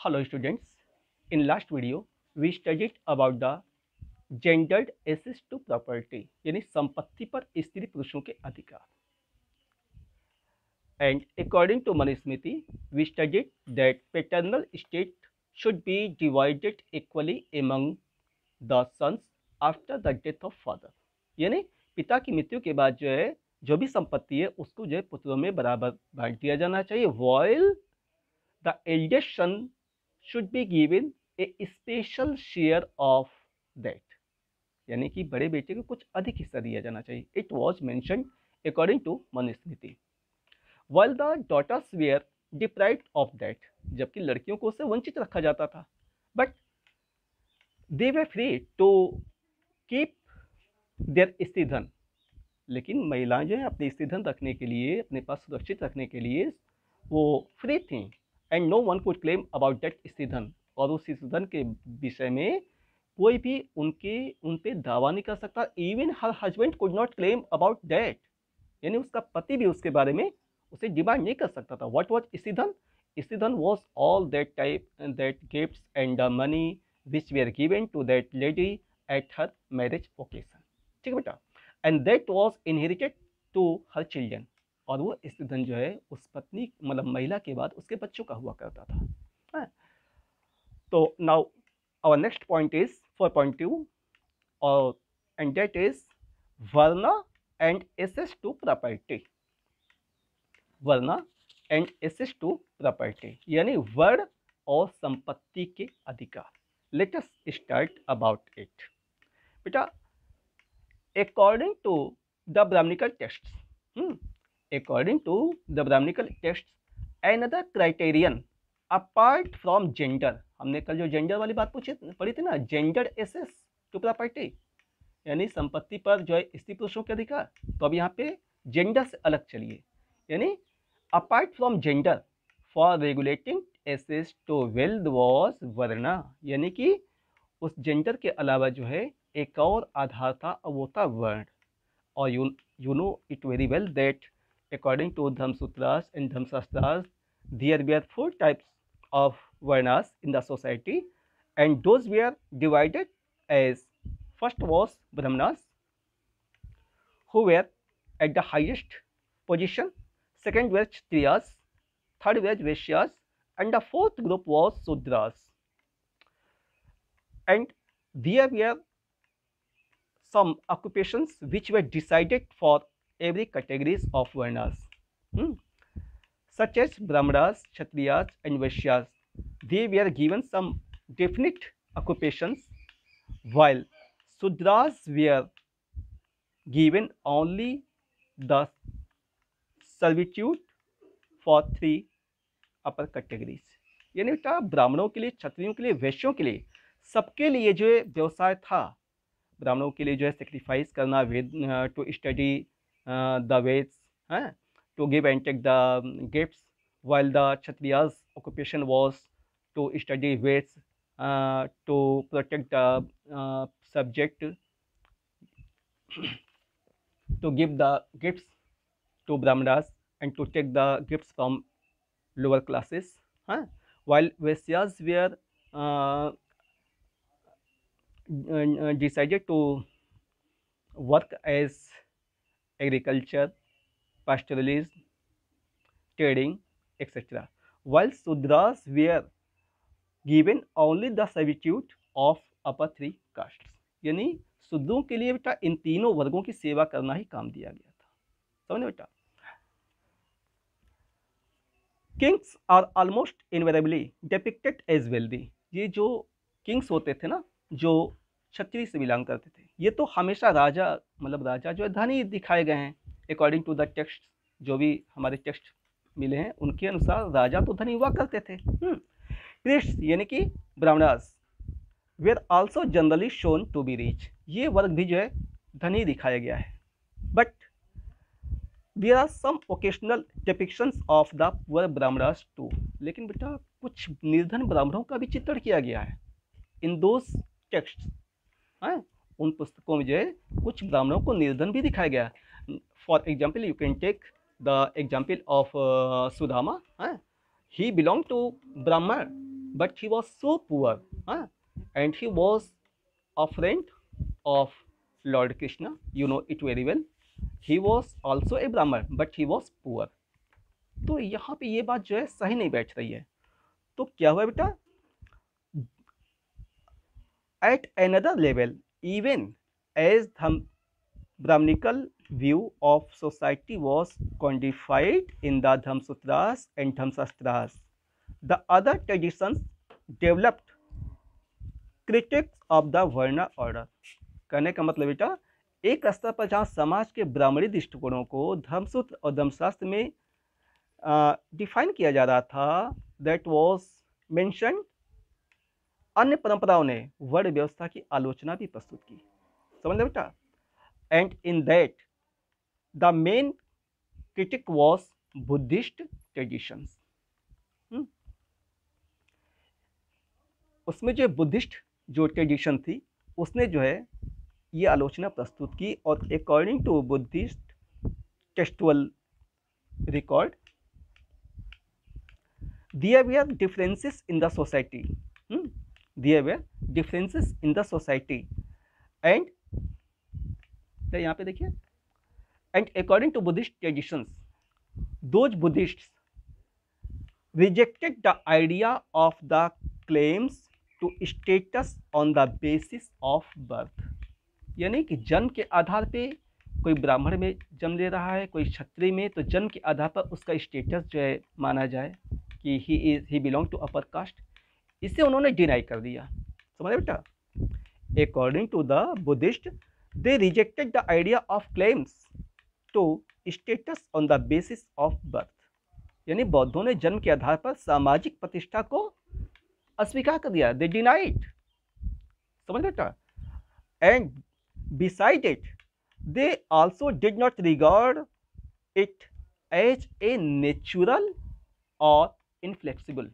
Hello students, in last video we studied about the gendered access to property यानी संपत्ति पर स्त्री पुरुषों के अधिकार and according to Manusmriti we studied that paternal estate should be divided equally among the sons after the death of father यानी पिता की मृत्यु के बाद जो है जो भी संपत्ति है उसको जो है पुत्रों में बराबर बांट दिया जाना चाहिए while the eldest son should be given a special share of that. यानी कि बड़े बेटे को कुछ अधिक हिस्सा दिया जाना चाहिए। It was mentioned according to Manusmriti well the daughters were deprive of that जबकि लड़कियों को उससे वंचित रखा जाता था। But they were free to keep their stridhan लेकिन महिलाएँ जो है, अपने स्त्रीधन रखने के लिए, अपने पास सुरक्षित रखने के लिए वो फ्री थी। And no one could claim about that stridhan और उस स्त्रीधन के विषय में कोई भी उनके उन पर दावा नहीं कर सकता। Even her husband could not claim about that यानी उसका पति भी उसके बारे में उसे डिमांड नहीं कर सकता था। What was stridhan stridhan was all that type that gift and the money which we are given to that lady at her marriage occasion ठीक है बेटा? And that was inherited to her children और वो स्त्रीधन जो है, उस पत्नी मतलब महिला के बाद उसके बच्चों का हुआ करता था। है? तो now our next point is four point two और and that is varna and access to property varna and access to property यानी वर्ण और संपत्ति के अधिकार। लेट स्टार्ट अबाउट इट बेटा according to the brahmanical text according to the brahmanical texts another criterion apart from gender. हमने कल जो जेंडर वाली बात पूछी पढ़ी थी ना जेंडर एसेस टू प्रॉपर्टी यानी संपत्ति पर जो है स्त्री पुरुषों के अधिकार। तो अब यहाँ पे जेंडर से अलग चलिए। यानी apart from gender for regulating access to wealth was varna यानी कि उस जेंडर के अलावा जो है, एक और आधार था, वो था वर्ण। और you you know it very well that According to Dhamsutras and Dhamsastras, there were four types of Varnas in the society and those were divided as first was Brahmanas who were at the highest position, second were Kshatriyas, third were Vaishyas and the fourth group was Sudras. And there were some occupations which were decided for every categories of varnas hmm? such as Brahmanas, Kshatriyas and Vaishyas. They were given some definite occupations while Sudras were given only the servitude for three upper categories. यानी बेटा ब्राह्मणों के लिए क्षत्रियों के लिए वैश्यों के लिए सबके लिए जो व्यवसाय था ब्राह्मणों के लिए जो है सेक्रीफाइस करना Veda to study Uh, the Veds to give and take the um, gifts, while the Kshatriya's occupation was to study weights uh, to protect the uh, subject, to give the gifts to Brahmanas and to take the gifts from lower classes. While Vaisyas were uh, decided to work as agriculture pastoralism, trading, etc. While Sudras were given only the servitude of upper three castes. यानी शुद्धों के लिए बेटा इन तीनों वर्गों की सेवा करना ही काम दिया गया था समझे बेटा kings are almost invariably depicted as wealthy ये जो किंग्स होते थे ना जो क्षत्रिय से बिलोंग करते थे। ये तो हमेशा राजा मतलब राजा जो है, धनी दिखाए गए हैं। अकॉर्डिंग टू द टेक्स्ट जो भी हमारे टेक्स्ट मिले हैं, उनके अनुसार राजा तो धनी हुआ करते थे। प्रिस्ट यानी कि Brahmanas were also generally shown to be rich ये वर्ग भी जो है, धनी दिखाया गया है। But there are some occasional depictions of the poor Brahmanas too लेकिन बेटा, कुछ निर्धन ब्राह्मणों का भी चित्रण किया गया है। इन दोज टेक्स्ट है, उन पुस्तकों में जो है, कुछ ब्राह्मणों को निर्धन भी दिखाया गया। For example you can take the example of Sudama है। He belong to Brahmin but he was so poor है। And he was a friend of lord Krishna you know it very well he was also a Brahmin but he was poor तो यहाँ पर ये बात जो है सही नहीं बैठ रही है। तो क्या हुआ बेटा? At another level even as the brahmanical view of society was quantified in the Dharmasutras and Dharmashastras the other traditions developed critics of the varna order कहने का मतलब बेटा, एक स्तर पर जहाँ समाज के ब्राह्मणी दृष्टिकोणों को धर्मसूत्र और धर्मशास्त्र में डिफाइन किया जा रहा था दैट वॉज़ मैंशन अन्य परंपराओं ने वर्ण व्यवस्था की आलोचना भी प्रस्तुत की। समझ बेटा? And in that the main critic was Buddhist traditions उसमें जो बुद्धिस्ट जो ट्रेडिशन थी, उसने जो है, ये आलोचना प्रस्तुत की और according to Buddhist textual record there were differences in the society hmm? There were differences in the society and तो यहाँ पे देखिए? And according to Buddhist traditions those Buddhist rejected the idea of the claims to status on the basis of birth यानी कि जन्म के आधार पे कोई ब्राह्मण में जन्म ले रहा है, कोई क्षत्रिय में तो जन्म के आधार पर उसका स्टेटस जो है माना जाए कि he is he belong to upper caste इसे उन्होंने डिनाई कर दिया। समझ बेटा? According to the Buddhist they rejected the idea of claims to status on the basis of birth यानी बौद्धों ने जन्म के आधार पर सामाजिक प्रतिष्ठा को अस्वीकार कर दिया। दे डिनाइड समझ बेटा? And beside it they also did not regard it as a natural और इनफ्लेक्सिबल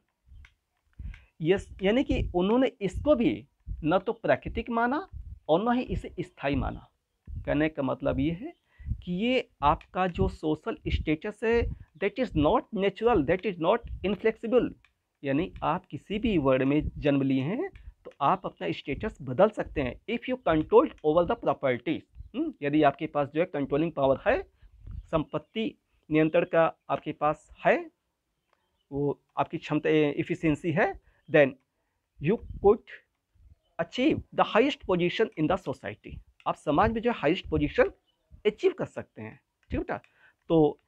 यस, यानी कि उन्होंने इसको भी न तो प्राकृतिक माना और न ही इसे स्थायी माना। कहने का मतलब ये है कि ये आपका जो सोशल स्टेटस है that is not natural that is not inflexible यानी आप किसी भी वर्ड में जन्म लिए हैं तो आप अपना स्टेटस बदल सकते हैं। If you control over the properties यदि आपके पास जो है कंट्रोलिंग पावर है, संपत्ति नियंत्रण का आपके पास है, वो आपकी क्षमता इफिशियंसी है then you could achieve the highest position in the society आप समाज में जो है हाइस्ट पोजीशन अचीव कर सकते हैं, ठीक बेटा तो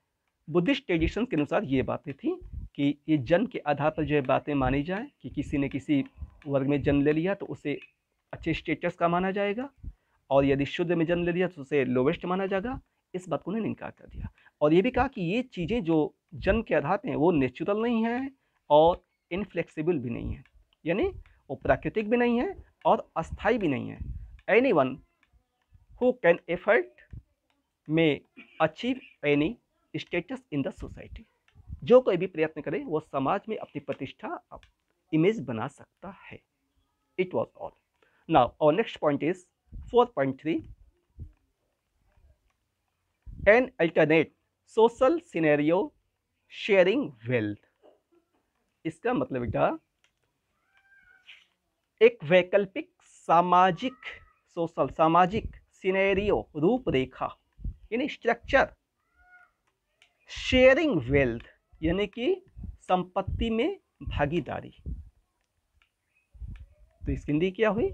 बुद्धिस्ट ट्रेडिशन के अनुसार ये बातें थी कि ये जन्म के आधार पर जो है बातें मानी जाए कि किसी ने किसी वर्ग में जन्म ले लिया तो उसे अच्छे स्टेटस का माना जाएगा और यदि शुद्ध में जन्म ले लिया तो उसे लोवेस्ट माना जाएगा, इस बात को उन्होंने इनकार कर दिया। और ये भी कहा कि ये चीज़ें जो जन्म के आधार पर हैं वो नेचुरल नहीं हैं और इनफ्लेक्सिबल भी नहीं है, यानी वो प्राकृतिक भी नहीं है और अस्थाई भी नहीं है। Any one who can effort में achieve any status in the society जो कोई भी प्रयत्न करे, वो समाज में अपनी प्रतिष्ठा इमेज बना सकता है। इट वॉज़ ऑल नाउ और next point is four point three an alternate social scenario sharing wealth इसका मतलब बेटा, एक वैकल्पिक सामाजिक सोशल, सामाजिक सिनेरियो रूपरेखा, यानी स्ट्रक्चर शेयरिंग वेल्थ यानी कि संपत्ति में भागीदारी। तो इसकी हिंदी क्या हुई?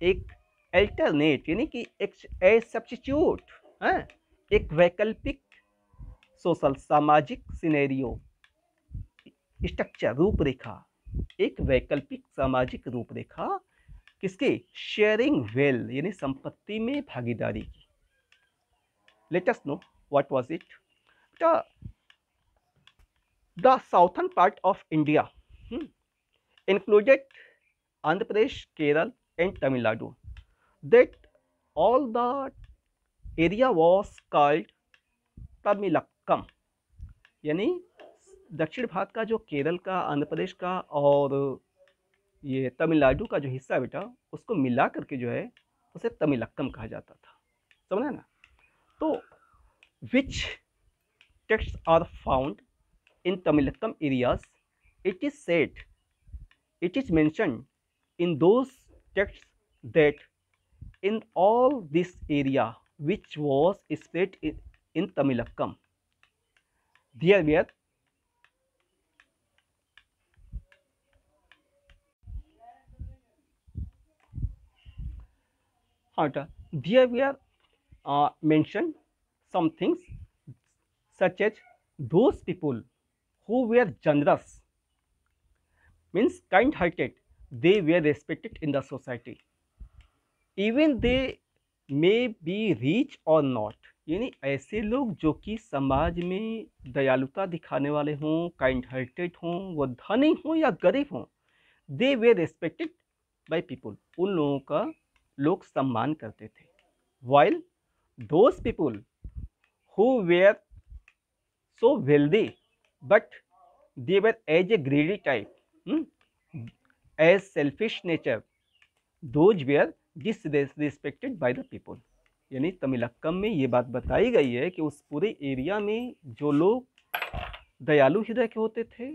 एक अल्टरनेट यानी कि एक सब्सिट्यूट है, एक वैकल्पिक सोशल, सामाजिक सिनेरियो स्ट्रक्चर, रूपरेखा, एक वैकल्पिक सामाजिक रूपरेखा किसके? शेयरिंग वेल, यानी संपत्ति में भागीदारी की। Let us know what was it the southern part of India included Andhra Pradesh, Kerala and Tamil Nadu. That all the area was called Tamilakam, यानी दक्षिण भारत का जो केरल का आंध्र प्रदेश का और ये तमिलनाडु का जो हिस्सा बेटा उसको मिला करके जो है उसे तमिलक्कम कहा जाता था। समझा ना? तो which text are found in Tamilakam areas it is said it is mentioned in those texts that in all this area which was spread in, in Tamilakam, there there were uh, mentioned some things such as those people who were generous means kind hearted they were respected in the society even they may be rich or not यानी ऐसे लोग जो कि समाज में दयालुता दिखाने वाले हों काइंड हार्टेड हों वो धनी हों या गरीब हों they were respected by people उन लोगों का लोग सम्मान करते थे। While those people who were so wealthy but they were as a greedy type as selfish nature those were disrespected by the people यानी तमिलक्कम में ये बात बताई गई है कि उस पूरे एरिया में जो लोग दयालु हृदय के होते थे,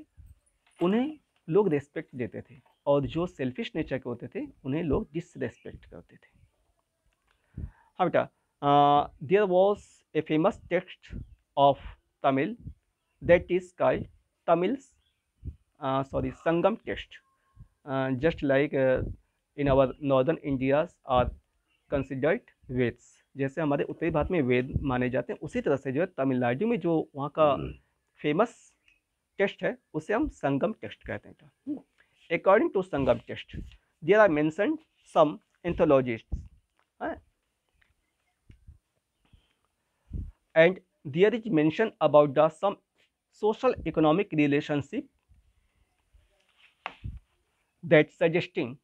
उन्हें लोग रेस्पेक्ट देते थे। और जो सेल्फिश नेचर के होते थे उन्हें लोग डिसरेस्पेक्ट करते थे। हाँ बेटा there was a famous text of Tamil that is called Tamils sorry Sangam text just like in our northern India's are considered Vedas जैसे हमारे उत्तरी भारत में वेद माने जाते हैं उसी तरह से जो है तमिलनाडु में जो वहाँ का फ़ेमस टेस्ट है उसे हम संगम टेस्ट कहते हैं according to Sangam text there are mention some anthologist and there is mention about the some social economic relationship that suggesting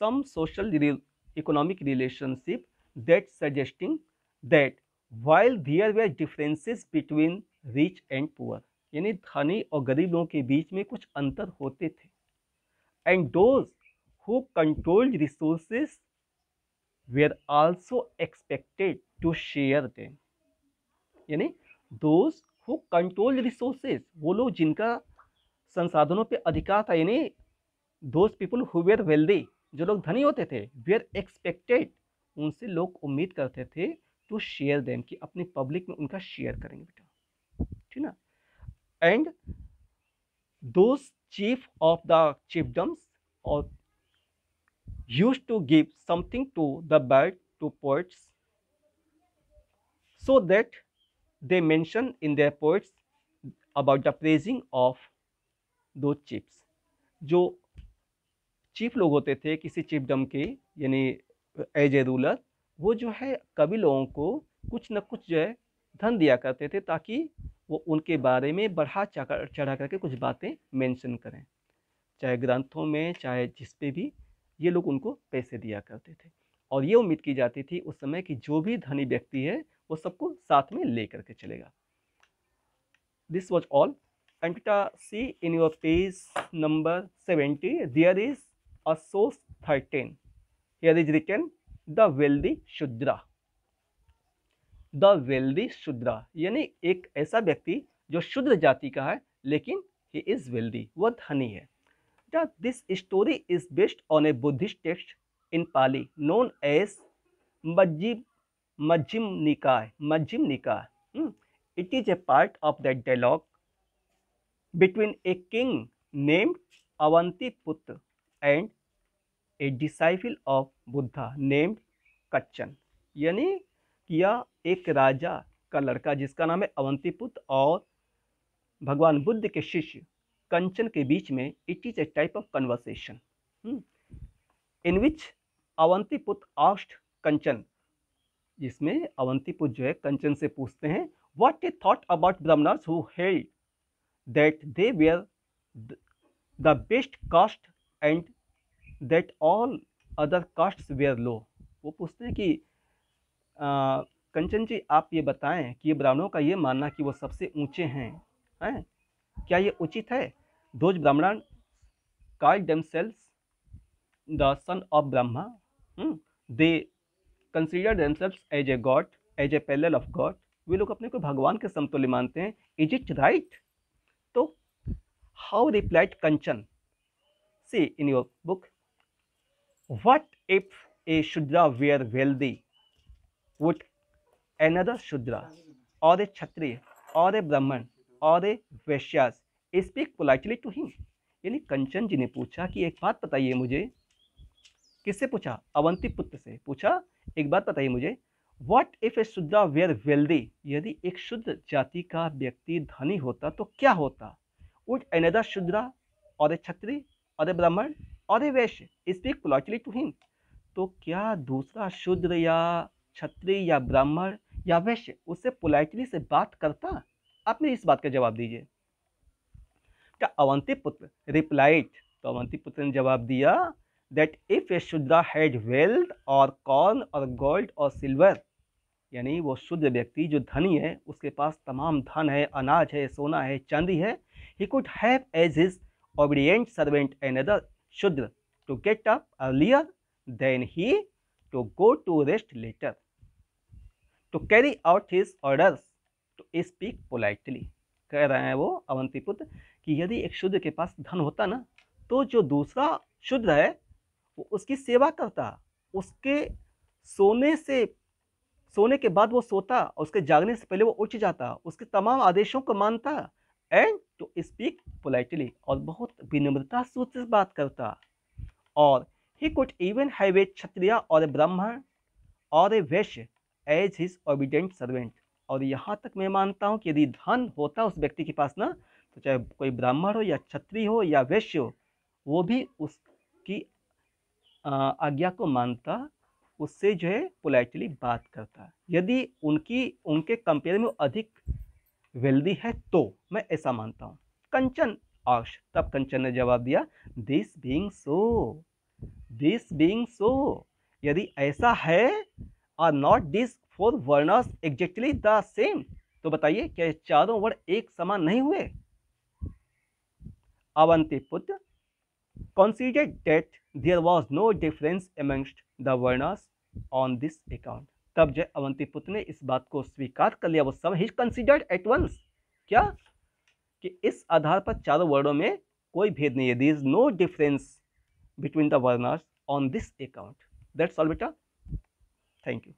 some social re economic relationship that suggesting that while there were differences between rich and poor यानी धनी और गरीब लोगों के बीच में कुछ अंतर होते थे and those who controlled resources were also expected to share them यानी दोज हु कंट्रोल्ड रिसोर्सेस वो लोग जिनका संसाधनों पे अधिकार था, यानी those people who were wealthy जो लोग धनी होते थे वेर एक्सपेक्टेड उनसे लोग उम्मीद करते थे टू शेयर देम कि अपनी पब्लिक में उनका शेयर करेंगे बेटा। ठीक ना? And those chief of the chiefdoms और use to give something to the bard to poets so that they mention in their poets about the praising of those chiefs, जो चीफ लोग होते थे किसी चिफडम के, यानी एज ए रूलर, वो जो है कभी लोगों को कुछ न कुछ जो है धन दिया करते थे ताकि वो उनके बारे में बढ़ा चढ़ा चढ़ा करके कुछ बातें मेंशन करें। चाहे ग्रंथों में, चाहे जिस पे भी, ये लोग उनको पैसे दिया करते थे। और ये उम्मीद की जाती थी उस समय कि जो भी धनी व्यक्ति है, वो सबको साथ में ले करके चलेगा। दिस वॉज़ ऑल एंड बेटा see in your page number seventy there is a source thirteen here is written, the wealthy shudra. The wealthy shudra, यानी एक ऐसा व्यक्ति जो शुद्र जाति का है, लेकिन ही इज़ वेल्दी वह धनी है। This story is based on a Buddhist text in Pali known as Majjhima Majjhima Nikaya Majjhima Nikaya it is a part of that dialogue between a king named Avanti putra and a disciple of Buddha named Kachchana यानी यह एक राजा का लड़का जिसका नाम है अवंतीपुत्र और भगवान बुद्ध के शिष्य कंचन के बीच में it is a type of conversation in which Avantiputra asked Kanchan, जिसमें अवंतीपुत्र जो है कंचन से पूछते हैं what a thought about Brahmanas who held that they were the best caste and that all other castes were low वो पूछते हैं कि कंचन जी, आप ये बताएँ कि ये ब्राह्मणों का ये मानना कि वो सबसे ऊँचे हैं हैं? क्या ये उचित है? Those Brahmin call themselves the son of Brahma they consider themselves as a god as a parallel of god वे लोग अपने को भगवान के समतुल्य मानते हैं। इज़ इट राइट तो how replied Kanchan? See in your book what if a shudra were wealthy? Would another shudra or a kshatriya or a brahman or a vaishyas speak politely to him यानी कंचन जी ने पूछा कि एक बात बताइए मुझे। किससे पूछा? अवंती पुत्र से। पूछा, एक बात बताइए मुझे। What if a shudra were wealthy यदि एक शुद्ध जाति का व्यक्ति धनी होता तो क्या होता? वुड एनदर शुद्रा, और ए छत्री और ए ब्राह्मण, और ए वैश्य स्पीक पोलाइटली टू हिम तो क्या दूसरा शूद्र या छत्री या ब्राह्मण या वैश्य उससे पोलाइटली से बात करता, आप मेरी इस बात का जवाब दीजिए। क्या अवंती पुत्र रिप्लाइड तो अवंती पुत्र ने जवाब दिया that if a shudra had wealth or corn or gold or silver यानी वो शुद्ध व्यक्ति, जो धनी है, उसके पास तमाम धन है, अनाज है, सोना है, चांदी है he could have as his obedient servant another shudra to get up earlier than he to go to rest later to carry out his orders to speak politely कह रहे हैं वो अवंती पुत्र, कि यदि एक शुद्ध के पास धन होता ना तो जो दूसरा शुद्ध है, वो उसकी सेवा करता, उसके सोने से, सोने के बाद वो सोता उसके जागने से पहले वो उठ जाता, उसके तमाम आदेशों को मानता एंड टू स्पीक पोलाइटली और बहुत विनम्रता से बात करता। और he could even have a Kshatriya or Brahmin और ए वैश्य एज हिज ओबिडेंट सर्वेंट और यहाँ तक मैं मानता हूँ कि यदि धन होता उस व्यक्ति के पास ना तो चाहे कोई ब्राह्मण हो या क्षत्रिय हो या वैश्य हो, वो भी उसकी आज्ञा को मानता, उससे जो है पोलाइटली बात करता। यदि उनकी, उनके कंपेयर में अधिक वेल्दी है तो मैं ऐसा मानता हूँ। कंचन, आश। तब कंचन ने जवाब दिया this being so this being so यदि ऐसा है are not this four varnas exactly the same तो बताइए, क्या चारों वर्ण एक समान नहीं हुए? अवंती पुत्र, considered that there was no difference amongst the varnas on this account. तब जय अवंती पुत्र ने इस बात को स्वीकार कर लिया, वो सब ही कंसिडर्ड एट वंस क्या? कि इस आधार पर चारों वर्णों में कोई भेद नहीं है। This no difference between the varnas on this account that's all बेटा। Thank you